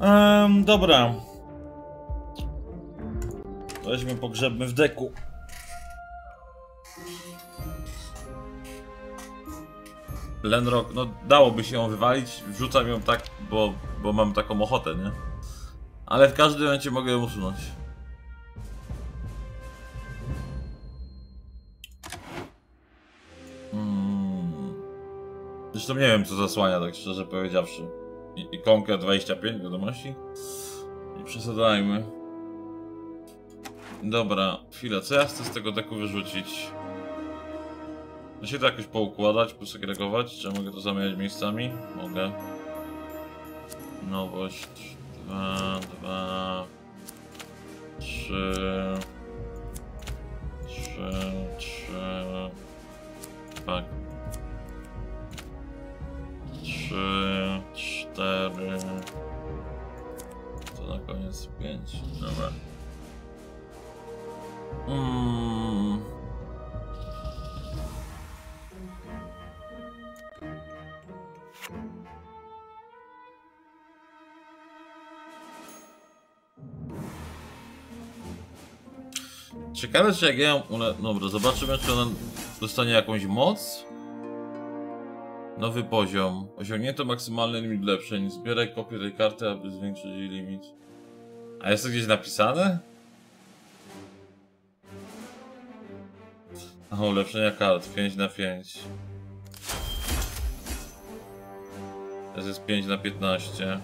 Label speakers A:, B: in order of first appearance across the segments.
A: Um, dobra. Weźmy pogrzebmy w deku. Lenrock, no dałoby się ją wywalić, wrzucam ją tak, bo, bo mam taką ochotę, nie? Ale w każdym momencie mogę ją usunąć. Mm. Zresztą nie wiem co zasłania, tak szczerze powiedziawszy. Ikonkę 25 wiadomości? Nie przesadzajmy. Dobra, chwilę, co ja chcę z tego deku wyrzucić? Da się to jakoś poukładać, posegregować? Czy mogę to zamieniać miejscami? Mogę. Nowość. Dwa, dwa, trzy, trzy, trzy, tak. Trzy, cztery, to na koniec pięć. Dobra. Mm. Ciekawe, czy jak ja ją ule... Dobra, zobaczymy, czy ona dostanie jakąś moc. Nowy poziom. Osiągnięto maksymalny limit ulepszeń. Zbieraj kopię tej karty, aby zwiększyć jej limit. A jest to gdzieś napisane? Aha, ulepszenia kart. 5 na 5. Teraz jest 5 na 15.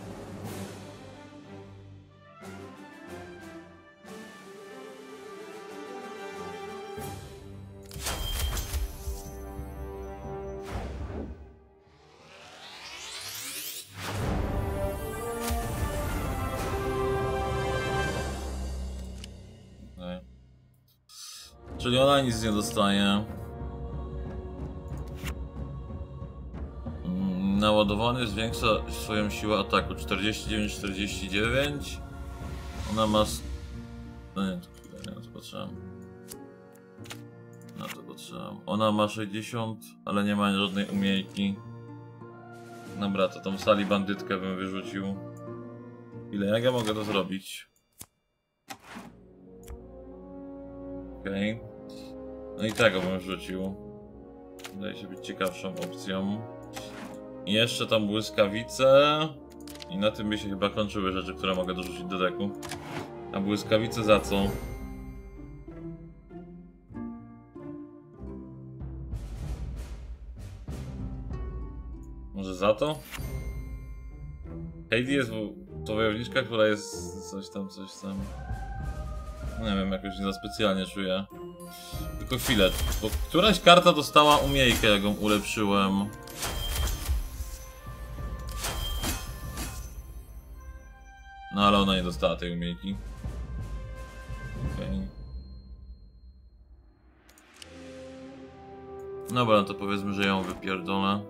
A: Czyli ona nic nie dostaje. Mm, Naładowany zwiększa swoją siłę ataku 49-49. Ona ma. No nie, to nie, to patrzyłem. Na to patrzyłem. Ona ma 60, ale nie ma żadnej umiejki. Dobra, to tą sali bandytkę bym wyrzucił. Ile jak ja mogę to zrobić? Okej. No i tego bym rzucił. Wydaje się być ciekawszą opcją. I jeszcze tam błyskawice. I na tym by się chyba kończyły rzeczy, które mogę dorzucić do deku. A błyskawice za co? Może za to? Heidi jest to wojowniczka, która jest coś tam, coś tam. Nie wiem, jakoś nie za specjalnie czuję. Tylko chwilę, bo któraś karta dostała umiejkę, jak ją ulepszyłem. No ale ona nie dostała tej umiejki. Okej. Dobra, no to powiedzmy, że ją wypierdolę.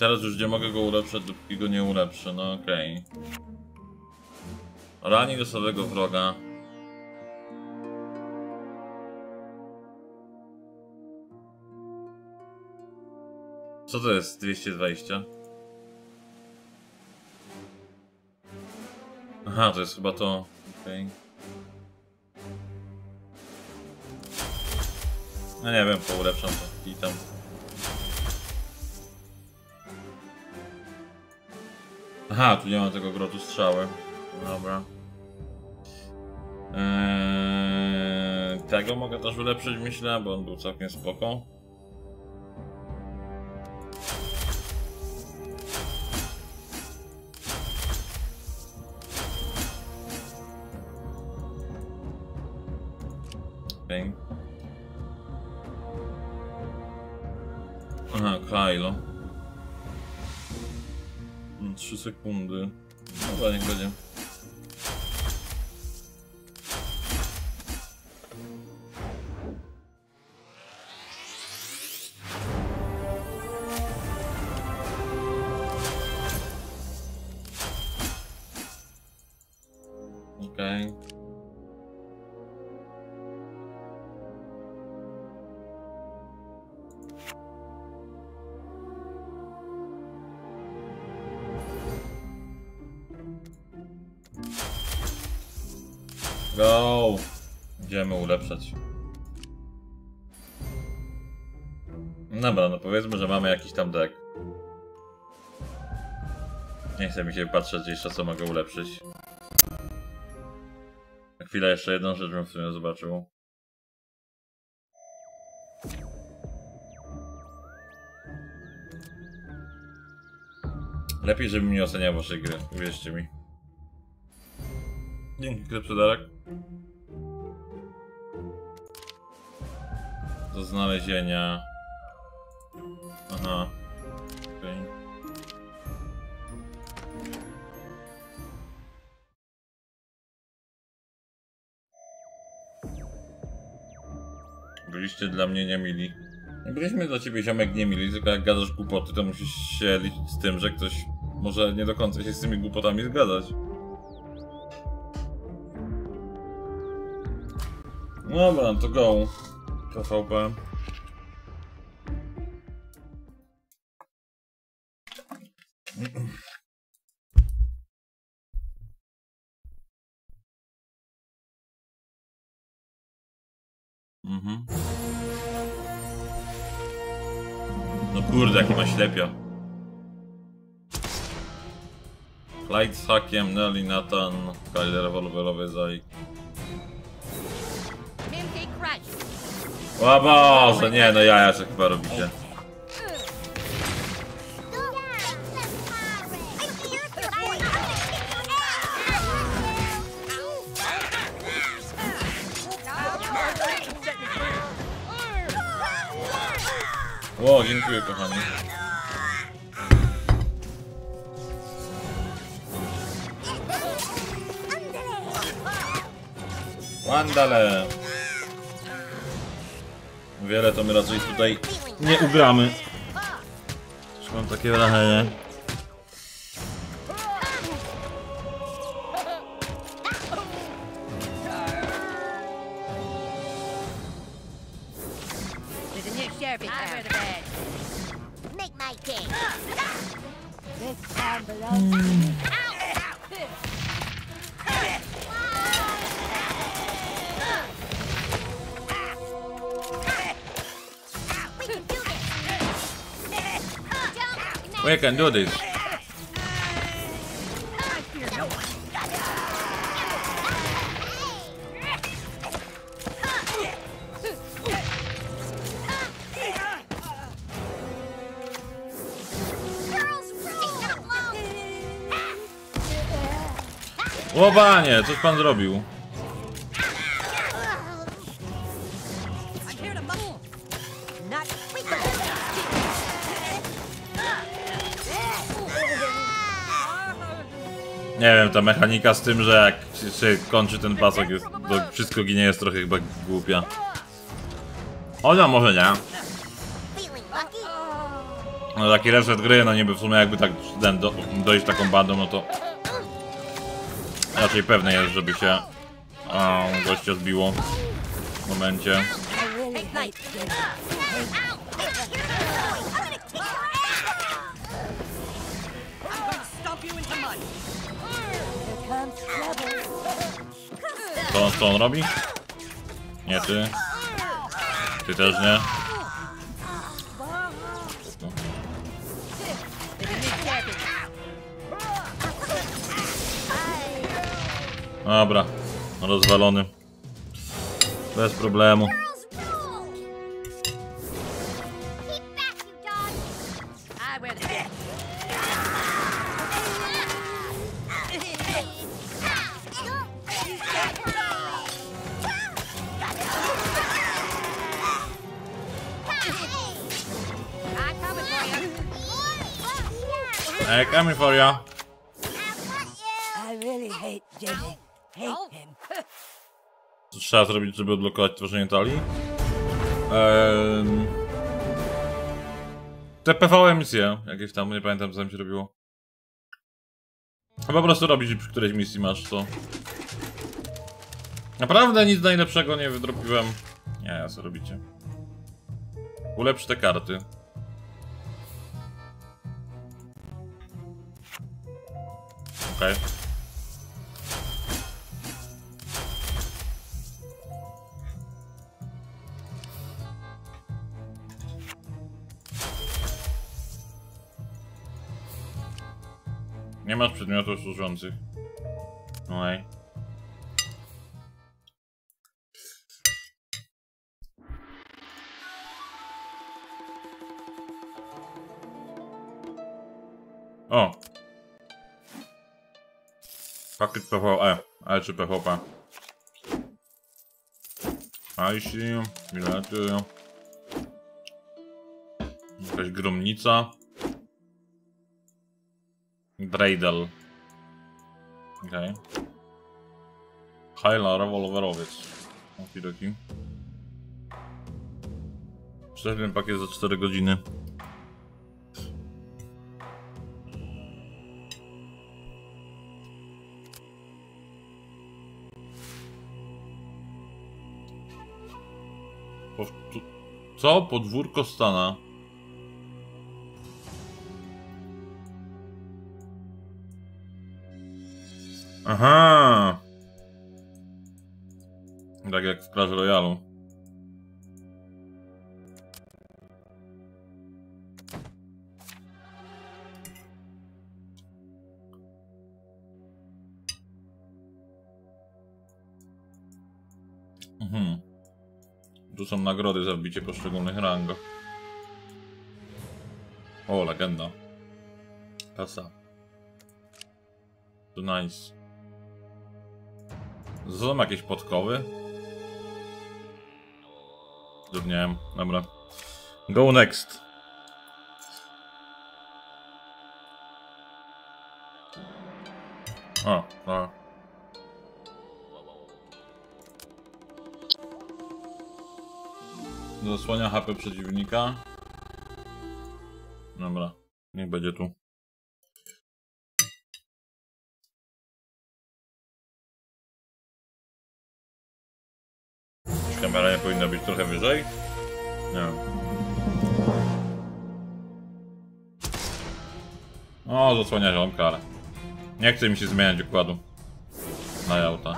A: Teraz już nie mogę go ulepszać, dopóki go nie ulepszę, no okej. Rani losowego wroga. Co to jest 220? Aha, to jest chyba to. Okej. No nie wiem, poulepszam to i tam. Aha, tu nie ma tego grotu strzały. Dobra. Eee, tego mogę też ulepszyć, myślę, bo on był całkiem spoko. Mm, Trzy sekundy. Dobra, niech będzie. Chcę mi się patrzeć jeszcze co mogę ulepszyć. Na chwilę jeszcze jedną rzecz bym w sumie zobaczył. Lepiej, żebym nie oceniał waszej gry, uwierzcie mi. Dzięki, Klepsodarek. Do znalezienia. Aha. Byliście dla mnie niemili. Nie byliśmy dla ciebie ziomek niemili, tylko jak gadasz głupoty, to musisz się liczyć z tym, że ktoś może nie do końca się z tymi głupotami zgadzać. Dobra, to go. PvP. Ślepia. Clyde z hakiem, Nelly, Nathan, Kyle rewolwerowy, Zaj. O Boże, nie, no jaja się chyba robicie. Ło, dziękuję kochani. Łandale. Wiele to my raczej tutaj nie ugramy. Już mam takie wrażenie.
B: We can do this.
A: Łobanie, coś pan zrobił. Nie wiem, ta mechanika z tym, że jak się- kończy ten pasek, jest, to wszystko ginie, jest trochę chyba głupia. Ona może nie. No taki reset gry, no niby w sumie jakby tak do, dojść taką bandą, no to raczej pewne jest, żeby się um, gościa zbiło w momencie. Co, on- co on robi? Nie ty. Ty też nie. Dobra, rozwalony. Bez problemu. Hey, coming for ya.
C: I really hate Jimmy. Hate him.
A: Co trzeba zrobić, żeby odblokować tworzenie talii? Ehm... Te PvE misje, jakieś tam, nie pamiętam co tam się robiło. Chyba po prostu robić przy którejś misji masz to. Naprawdę nic najlepszego nie wydropiłem. Nie, co robicie? Ulepsz te karty. Okej. Nie masz przedmiotów służących. Okej. O! Pakiet PvE, ale czy PvP? Ajsi, bilety. Jakaś gromnica. Dreidel. Okej. Okay. Hyla, rewolwerowiec. Okidoki. Prześlę pakiet za 4 godziny. Co? Podwórko Stana. Aha! Tak jak w Clash Royale. Są nagrody za wbicie poszczególnych rangów. O, legenda. Kasa. To nice. Są jakieś podkowy? Zdobniałem, dobra. Go next. O, o. Zasłania HP przeciwnika. Dobra, niech będzie tu. Kamera nie powinna być trochę wyżej? Nie. O, zasłania ziomka, ale... Nie chce mi się zmieniać układu. Na auta.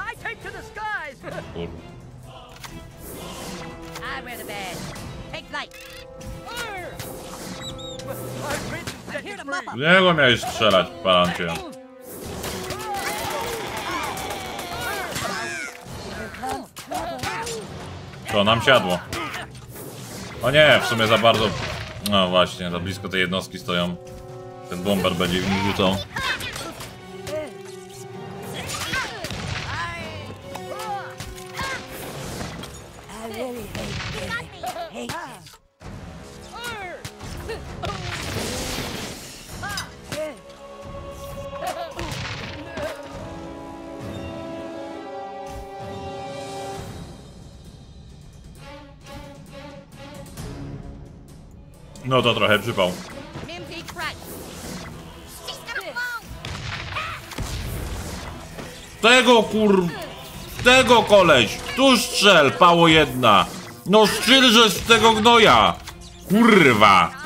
A: Niego miałeś strzelać, palancie. To nam siadło. O nie, w sumie za bardzo... No właśnie, za blisko tej jednostki stoją. Ten bomber będzie w rzucał. No to trochę przypał. Tego kur... Tego koleś! Tu strzel, pało jedna! No strzelże z tego gnoja! Kurwa!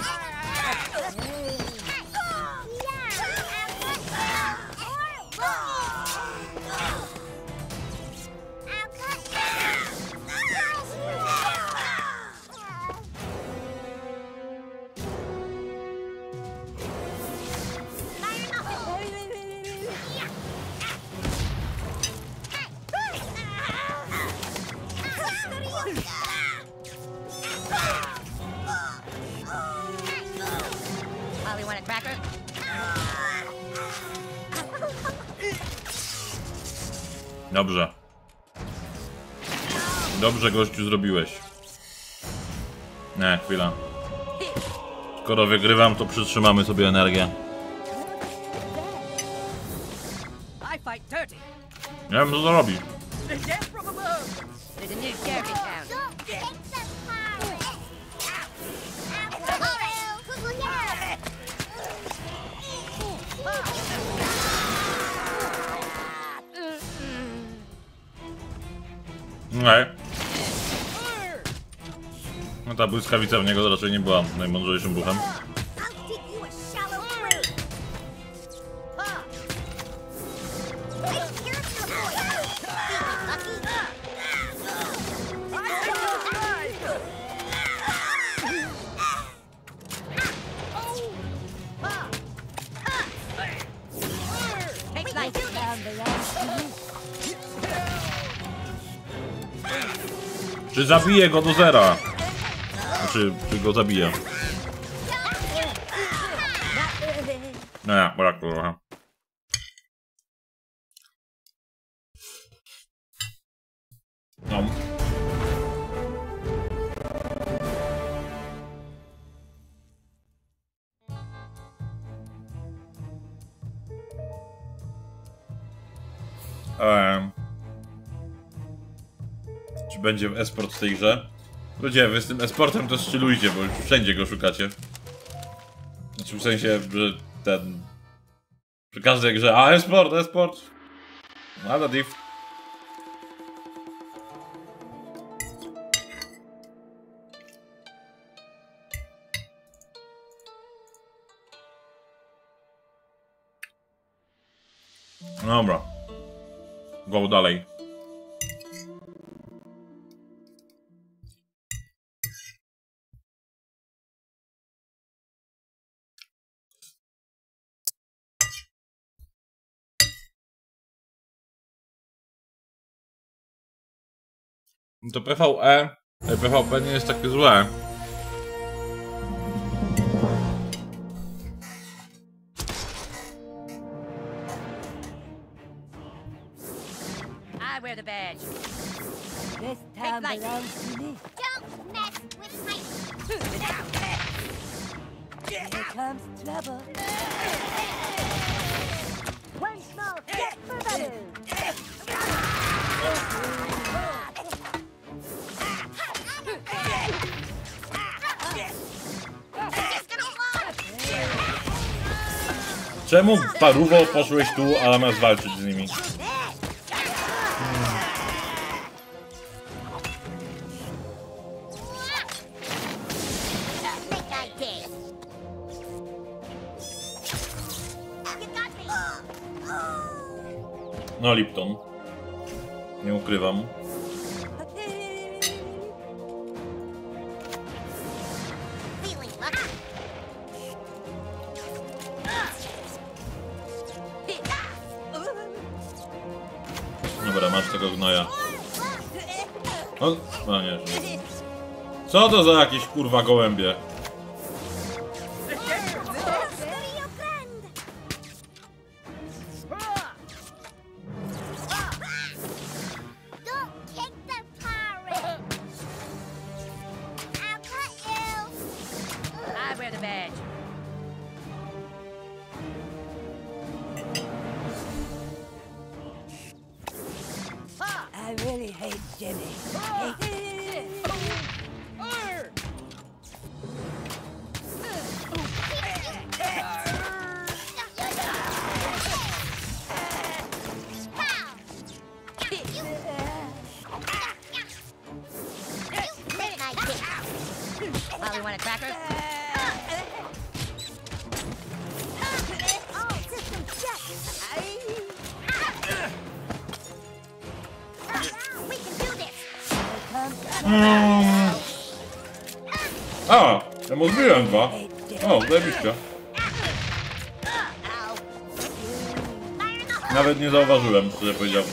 A: Dobrze. Dobrze, gościu, zrobiłeś. Nie, chwila. Skoro wygrywam, to przytrzymamy sobie energię. Nie wiem, co to robi. Ta błyskawica w niego raczej nie była najmądrzejszym buchem. Czy zabije go do zera? Znaczy, czy go zabije? Nie, brak to trochę. No. Ehm. Czy będzie esport w tej grze? Ludzie, wy z tym esportem to szczylujcie, bo już wszędzie go szukacie. Znaczy w sensie, że ten... Przy każdej grze, a esport, esport! Nada div. Dobra. Go dalej. To PvE, e, PvP nie jest takie złe.
B: I wear the badge.
C: This
B: town light.
C: belongs to me.
D: Don't mess with my
C: Here comes trouble.
A: Czemu paruwo poszłeś tu, a zamiast walczyć z nimi? No Lipton. Nie ukrywam. Tego gnoja. O, no nie, nie. Co to za jakieś kurwa gołębie?
C: Really hate Jimmy. Hate
A: Mu zbiłem dwa. O, zajebiście. Nawet nie zauważyłem, szczerze
B: town.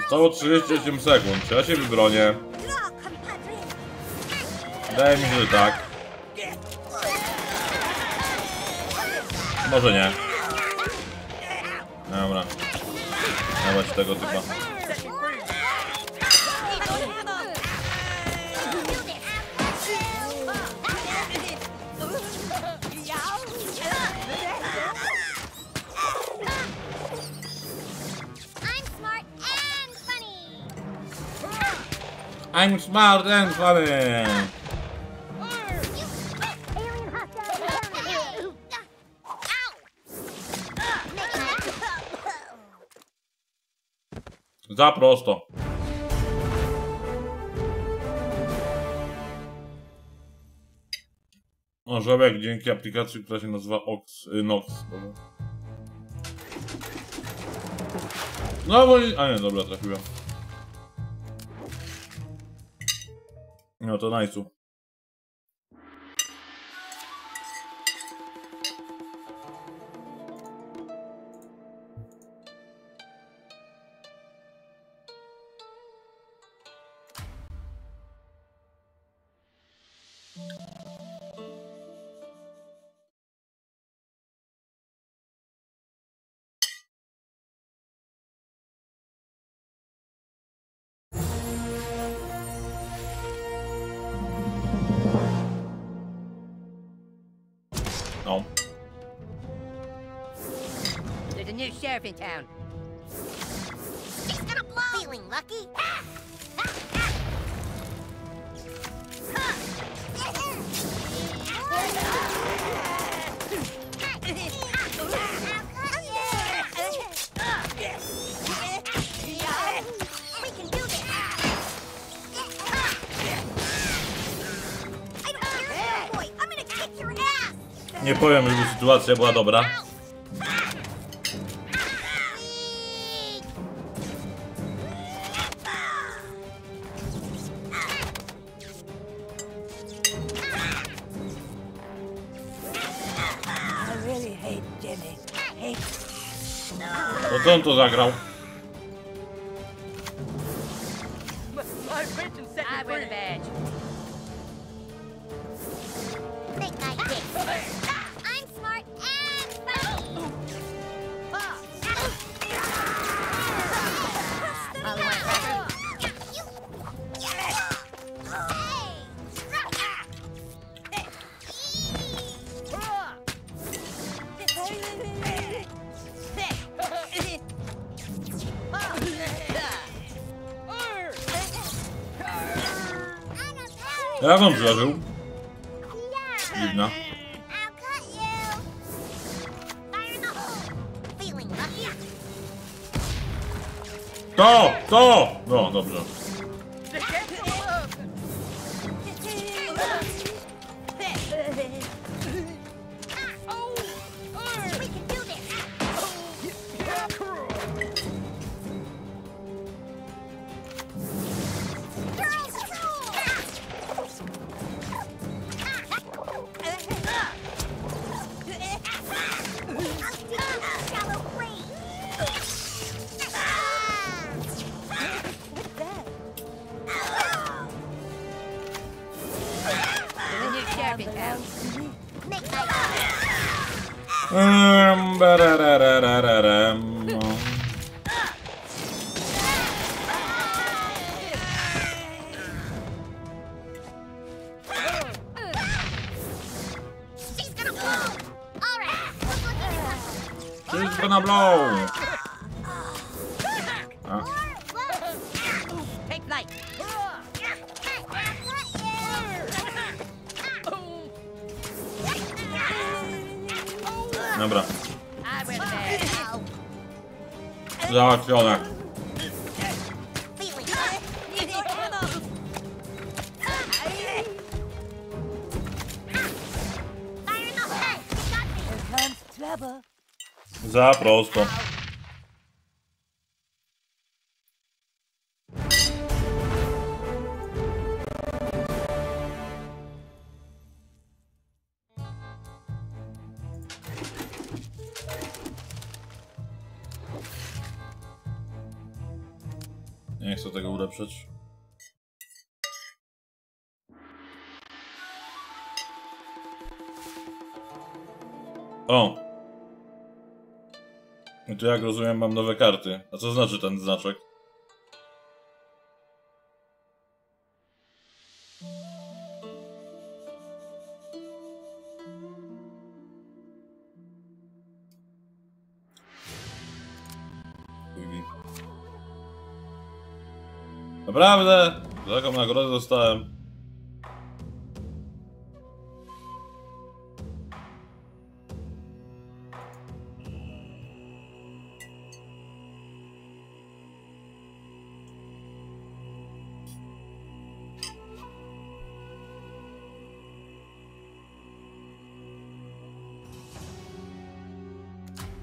A: Zostało 38 sekund. Czy ja się wybronię? Wydaje mi się, że tak. Może nie. Dobra. Dawać tego typa. I'm smart and funny. Za prosto. Orzełek dzięki aplikacji, która się nazywa Ox, y, Nox. No bo... A nie, dobra, trafiłem. No to najsu.
C: There's a new sheriff in town.
D: She's gonna blow. Feeling lucky? We can do this. I don't care, boy. I'm gonna kick your ass.
A: Nie powiem, żeby sytuacja była dobra. To co on to zagrał?
D: Hole. Feeling lucky?
A: To! To! No, dobrze. Załatwione.
C: comes
A: ulepszyć. O! I tu jak rozumiem mam nowe karty. A co znaczy ten znaczek? Naprawdę? Za jaką nagrodę dostałem?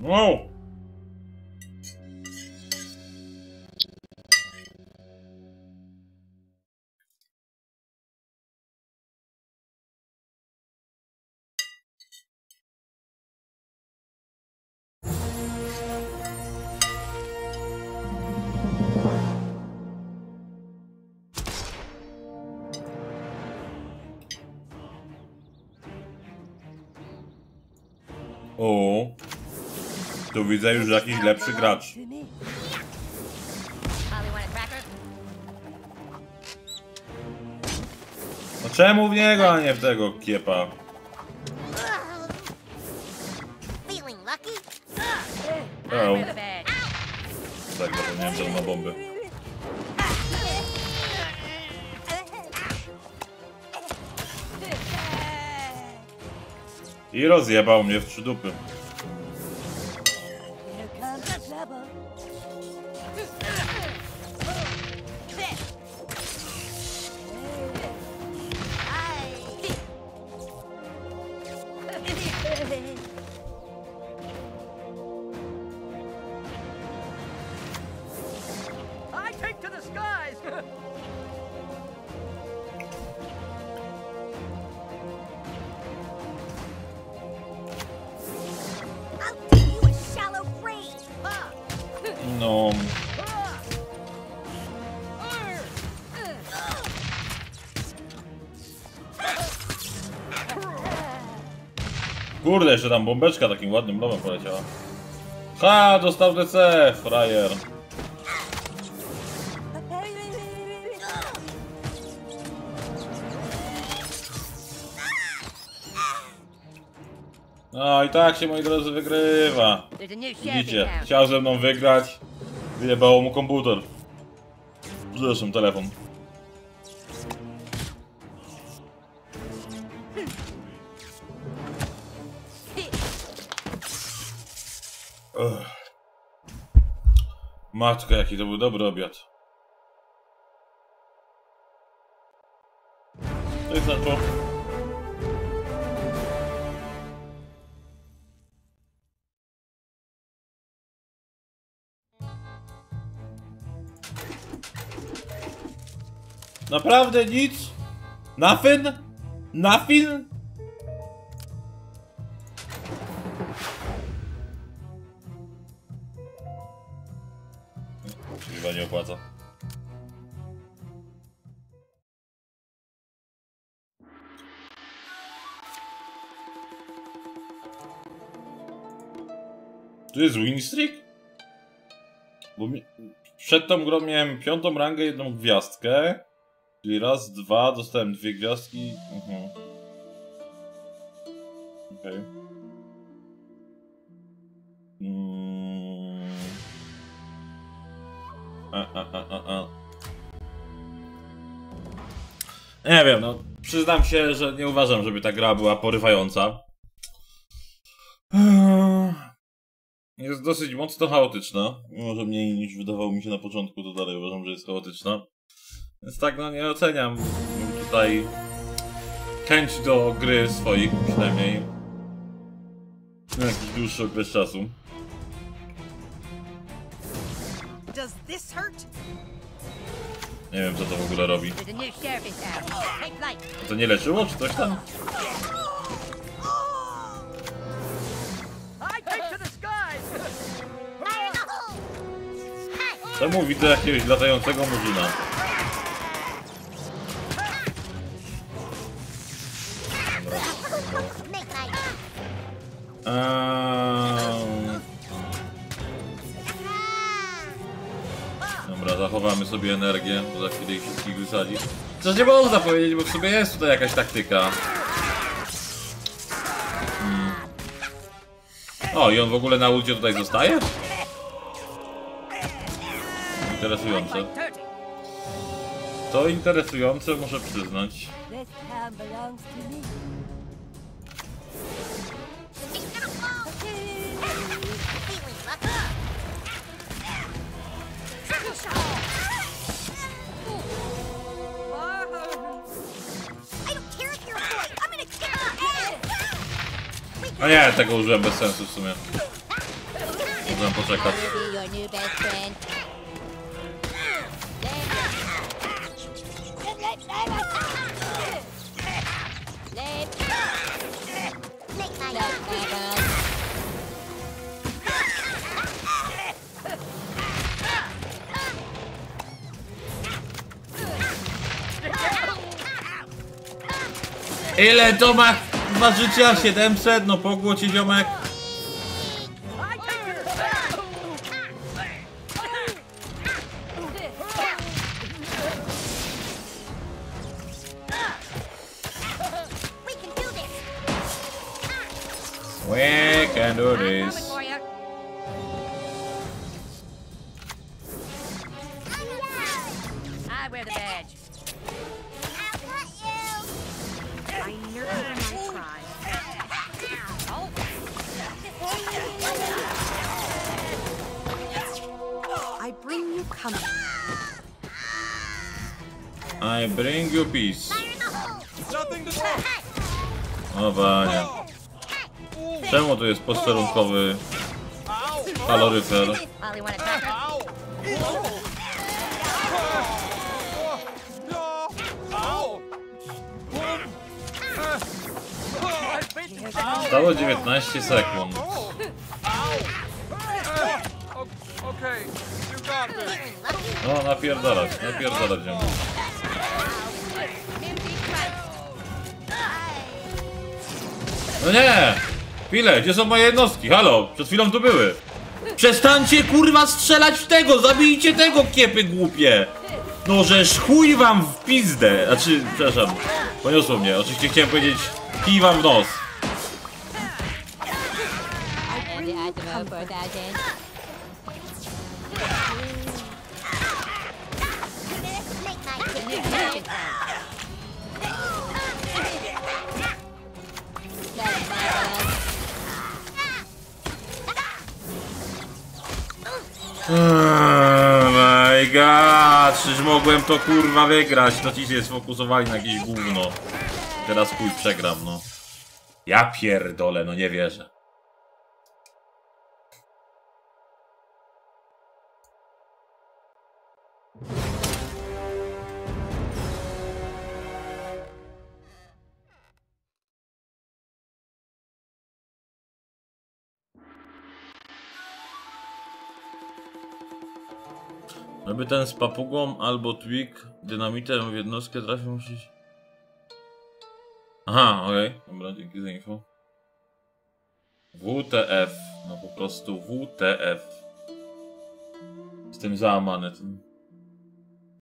A: Wow! Widzę już jakiś lepszy gracz. No czemu w niego, a nie w tego kiepa?
B: Bad.
A: tak zapomniałem, że on ma bomby. I rozjebał mnie w trzy dupy. Kurde, jeszcze tam bombeczka takim ładnym lomem poleciała. Ha, dostał DC, frajer. No i tak się, moi drodzy, wygrywa. Widzicie, chciał ze mną wygrać, wyjebało mu komputer. Zresztą telefon. Ugh. Matko, jaki to był dobry obiad. To jest na to. Naprawdę nic? Nothing? Nothing? Się Chyba nie opłaca. Tu jest win streak? Bo mi... przed tą grą miałem piątą rangę, jedną gwiazdkę. Czyli raz, dwa, dostałem dwie gwiazdki. Mhm. Okej. Mm. Nie wiem, no przyznam się, że nie uważam, żeby ta gra była porywająca. Jest dosyć mocno chaotyczna. Mimo, że mniej niż wydawało mi się na początku, to dalej uważam, że jest chaotyczna. Więc tak, no nie oceniam tutaj chęć do gry swoich, przynajmniej. Na jakiś dłuższy okres czasu. Nie wiem, co to w ogóle robi. To nie leczyło, czy coś tam? Czemu widzę jakiegoś latającego murzyna? Eee... Zachowamy sobie energię, za chwilę ich wszystkich wysadzi. Coś nie można powiedzieć, bo w sumie jest tutaj jakaś taktyka. Hmm. O, i on w ogóle na ulcie tutaj zostaje? Interesujące. To interesujące, muszę przyznać.
C: This
D: A
A: nie, tego użyłem bez sensu w sumie. Mogłem poczekać. Ile to ma, ma życia? 700? No pogło cię ziomek.
E: I
C: bring you
A: peace. O panie. Czemu tu jest posterunkowy kaloryfer? Stało 19 sekund. No napierdalać, napierdalać ją. No nie! Chwilę, gdzie są moje jednostki? Halo, przed chwilą tu były. Przestańcie kurwa strzelać w tego, zabijcie tego kiepy głupie! No żeż chuj wam w pizdę! Znaczy, przepraszam, poniosło mnie. Oczywiście chciałem powiedzieć kij wam w nos. Czyż mogłem to kurwa wygrać? No ci się sfokusowali na jakieś gówno. Teraz chuj przegram, no. Ja pierdolę, no nie wierzę. Ten z papugą albo twig dynamitem w jednostkę trafił musisz... Aha, okej. Dobra, dzięki za info. WTF. No po prostu WTF. Jestem załamany tym.